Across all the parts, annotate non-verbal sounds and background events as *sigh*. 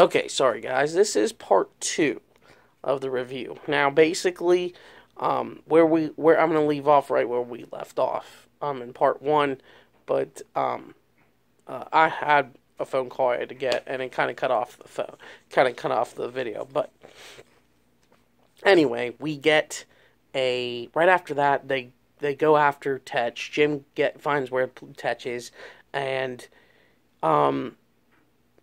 Okay, sorry guys. This is part two of the review. Now, basically, um, where we where I'm gonna leave off right where we left off um, in part one, but um, uh, I had a phone call I had to get, and it kind of cut off the phone, kind of cut off the video. But anyway, we get a right after that they they go after Tetch. Jim get finds where Tetch is, and um,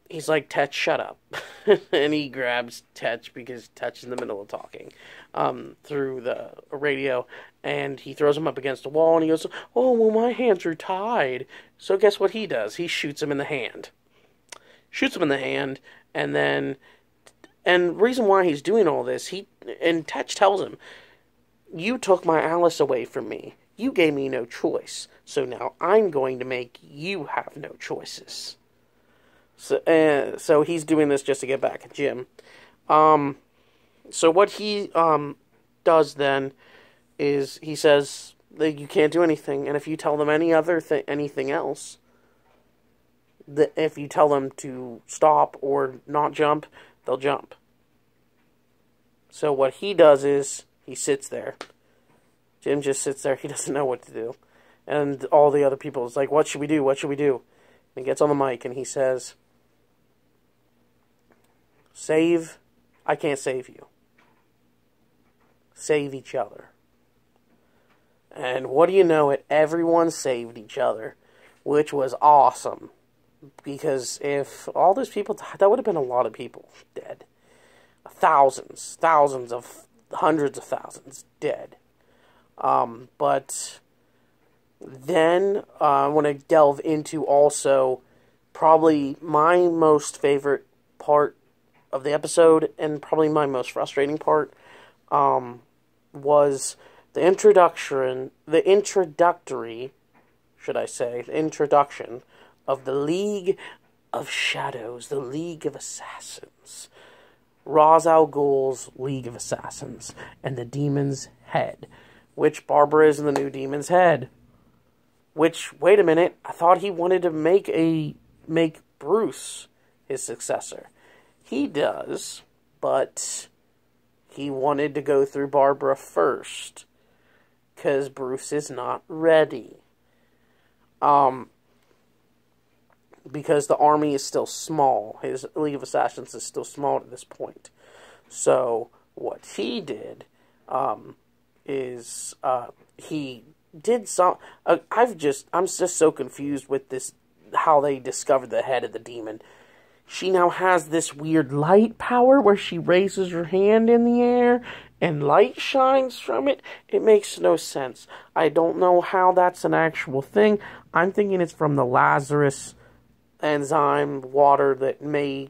he's like, Tetch, shut up. *laughs* and he grabs Tetch because Tetch is in the middle of talking um, through the radio. And he throws him up against the wall and he goes, Oh, well, my hands are tied. So guess what he does? He shoots him in the hand. Shoots him in the hand. And then, and reason why he's doing all this, he, and Tetch tells him, You took my Alice away from me. You gave me no choice. So now I'm going to make you have no choices. So, uh, so he's doing this just to get back at Jim. Um, so what he um, does then is he says that you can't do anything, and if you tell them any other thing, anything else, that if you tell them to stop or not jump, they'll jump. So what he does is he sits there. Jim just sits there. *laughs* He doesn't know what to do, and all the other people is like, "What should we do? What should we do?" And he gets on the mic and he says. Save. I can't save you. Save each other. And what do you know it? Everyone saved each other, which was awesome. Because if all those people died, that would have been a lot of people dead. Thousands, thousands of, hundreds of thousands dead. Um, but then uh, I want to delve into also probably my most favorite part of the episode, and probably my most frustrating part, um, was the introduction, the introductory, should I say, the introduction of the League of Shadows, the League of Assassins. Ra's al Ghul's League of Assassins, and the Demon's Head, which Barbara is in the new Demon's Head. Which, wait a minute, I thought he wanted to make a make Bruce his successor. He does, but he wanted to go through Barbara first because Bruce is not ready. Um, because the army is still small. His League of Assassins is still small at this point. So what he did um, is uh, he did some. Uh, I've just I'm just so confused with this how they discovered the head of the demon she now has this weird light power where she raises her hand in the air and light shines from it. It makes no sense. I don't know how that's an actual thing. I'm thinking it's from the Lazarus enzyme water that may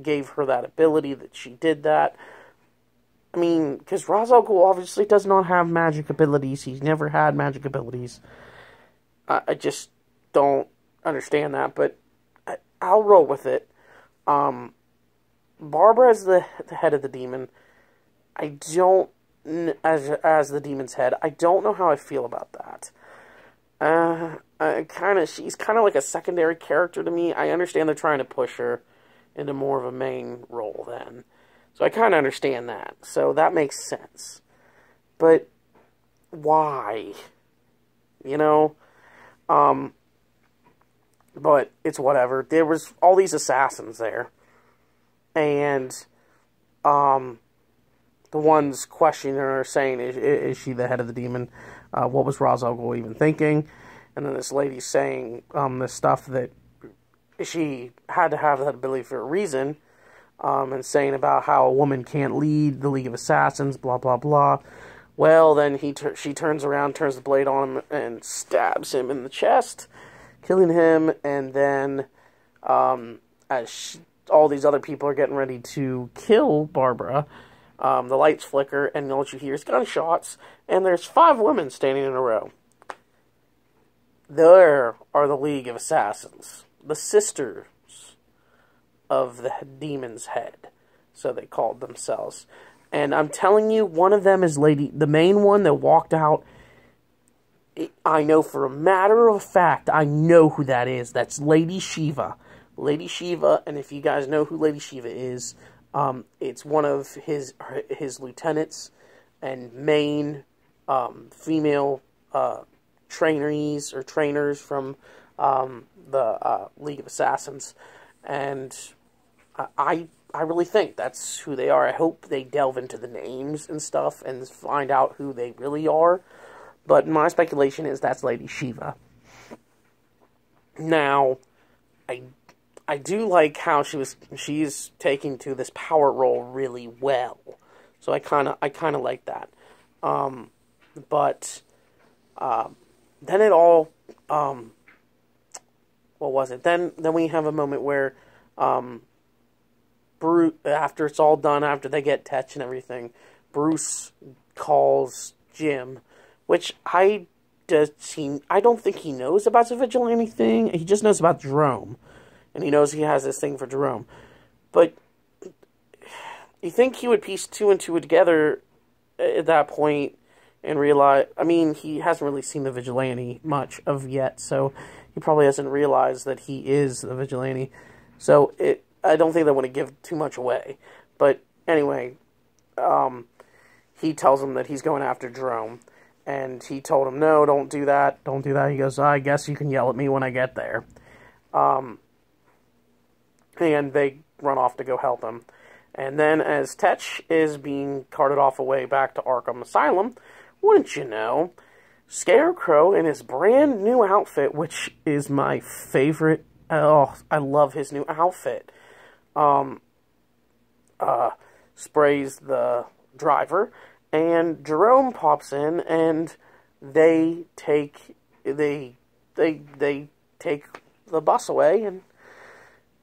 gave her that ability that she did that. I mean, because Ra's al Ghul obviously does not have magic abilities. He's never had magic abilities. I, I just don't understand that, but I, I'll roll with it. Um, Barbara is the, the head of the demon, I don't as as the demon's head. I don't know how I feel about that. Uh, kind of she's kind of like a secondary character to me. I understand they're trying to push her into more of a main role then. So I kind of understand that. So that makes sense. But why? You know, um but it's whatever. There was all these assassins there, and um, the ones questioning her saying, "Is, is she the head of the demon? Uh, what was Ra's al Ghul even thinking?" And then this lady saying um, this stuff that she had to have that ability for a reason, um, and saying about how a woman can't lead the League of Assassins, blah blah blah. Well, then he she turns around, turns the blade on him, and stabs him in the chest killing him, and then um, as all these other people are getting ready to kill Barbara, um, the lights flicker, and all you hear is gunshots, and there's five women standing in a row. There are the League of Assassins, the sisters of the demon's head, so they called themselves. And I'm telling you, one of them is Lady, the main one that walked out I know for a matter of fact, I know who that is. That's Lady Shiva, Lady Shiva, and if you guys know who Lady Shiva is, um, it's one of his his lieutenants and main um, female uh, trainees or trainers from um, the uh, League of Assassins, and I I really think that's who they are. I hope they delve into the names and stuff and find out who they really are. But my speculation is that's Lady Shiva. Now, I I do like how she was she's taking to this power role really well. So I kind of I kind of like that. Um, but um, then it all um, what was it? Then then we have a moment where um, Bruce after it's all done after they get Tetch and everything, Bruce calls Jim, which I does he I don't think he knows about the vigilante thing. He just knows about Jerome. And he knows he has this thing for Jerome. But you think he would piece two and two together at that point and realize I mean, he hasn't really seen the vigilante much of yet, so he probably hasn't realized that he is the vigilante. So it I don't think they want to give too much away. But anyway, um, he tells him that he's going after Jerome and he told him, "No, don't do that. Don't do that." He goes, "I guess you can yell at me when I get there." Um, and they run off to go help him. And then, as Tetch is being carted off away back to Arkham Asylum, wouldn't you know, Scarecrow in his brand new outfit, which is my favorite. Oh, I love his new outfit. Um, uh, sprays the driver and Jerome pops in, and they take they they they take the bus away, and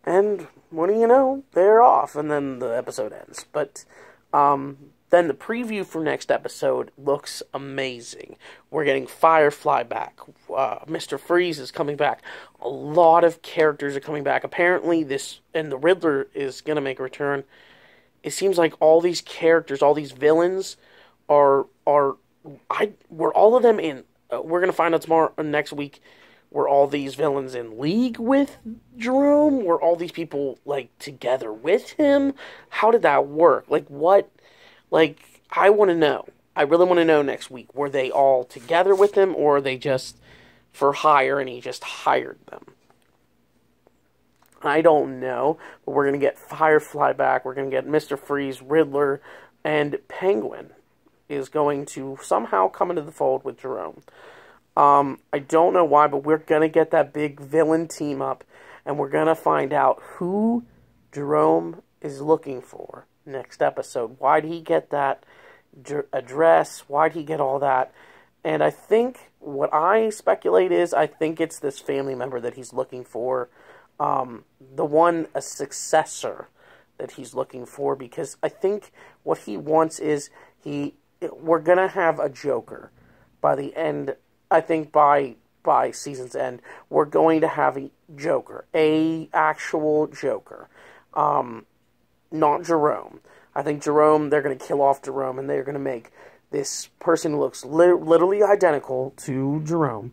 and what do you know? They're off, and then the episode ends. But um, then the preview for next episode looks amazing. We're getting Firefly back. Uh, Mr. Freeze is coming back. A lot of characters are coming back. Apparently, this and the Riddler is going to make a return. It seems like all these characters, all these villains, are are I were all of them in. Uh, we're gonna find out tomorrow uh, next week. Were all these villains in league with Jerome? Were all these people like together with him? How did that work? Like what? Like I want to know. I really want to know next week. Were they all together with him, or are they just for hire and he just hired them? I don't know, but we're gonna get Firefly back. We're gonna get Mister Freeze, Riddler, and Penguin is going to somehow come into the fold with Jerome. Um, I don't know why, but we're going to get that big villain team up, and we're going to find out who Jerome is looking for next episode. Why did he get that address? Why did he get all that? And I think what I speculate is I think it's this family member that he's looking for, um, the one, a successor that he's looking for, because I think what he wants is he we're gonna have a Joker by the end. I think by by season's end, we're going to have a Joker, a actual Joker, um, not Jerome. I think Jerome. They're gonna kill off Jerome, and they're gonna make this person looks li- literally identical to Jerome,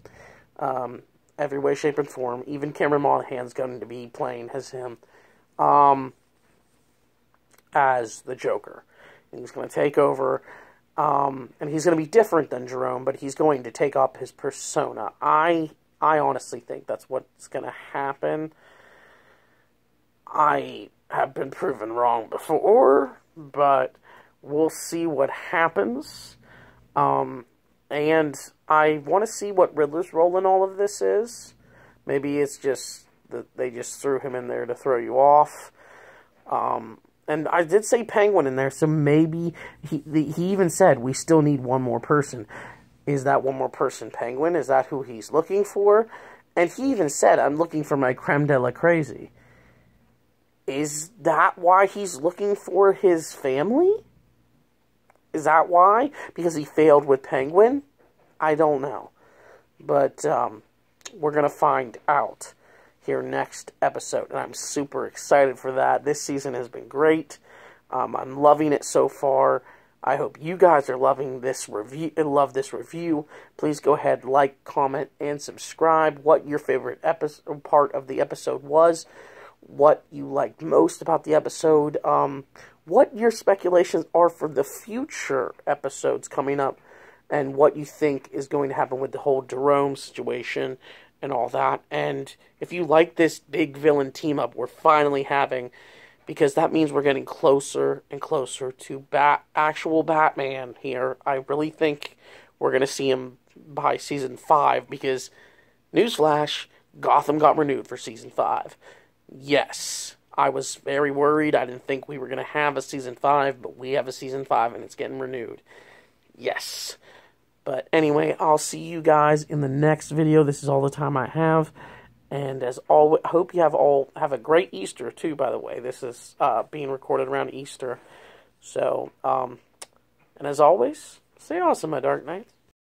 um, every way, shape, and form. Even Cameron Monaghan's going to be playing as him, um, as the Joker. He's going to take over um, and he's going to be different than Jerome, but he's going to take up his persona. I I honestly think that's what's going to happen. I have been proven wrong before, but we'll see what happens. Um, and I want to see what Riddler's role in all of this is. Maybe it's just that they just threw him in there to throw you off. Um, and I did say Penguin in there, so maybe he he even said we still need one more person. Is that one more person Penguin? Is that who he's looking for? And he even said, "I'm looking for my creme de la crazy." Is that why he's looking for his family? Is that why? Because he failed with Penguin? I don't know, but um, we're gonna find out here next episode. And I'm super excited for that. This season has been great. Um, I'm loving it so far. I hope you guys are loving this review and love this review. Please go ahead, like, comment, and subscribe. What your favorite episode part of the episode was, what you liked most about the episode, um, what your speculations are for the future episodes coming up, and what you think is going to happen with the whole Jerome situation and all that. And if you like this big villain team up we're finally having, because that means we're getting closer and closer to bat actual Batman here. I really think we're to see him by season five because, newsflash, Gotham got renewed for season five. Yes, I was very worried. I didn't think we were going to have a season five, but we have a season five and it's getting renewed. Yes. But anyway, I'll see you guys in the next video. This is all the time I have. And as always, hope you have all have a great Easter too. By the way, this is uh, being recorded around Easter. So, um, and as always, stay awesome, my Dark Knights.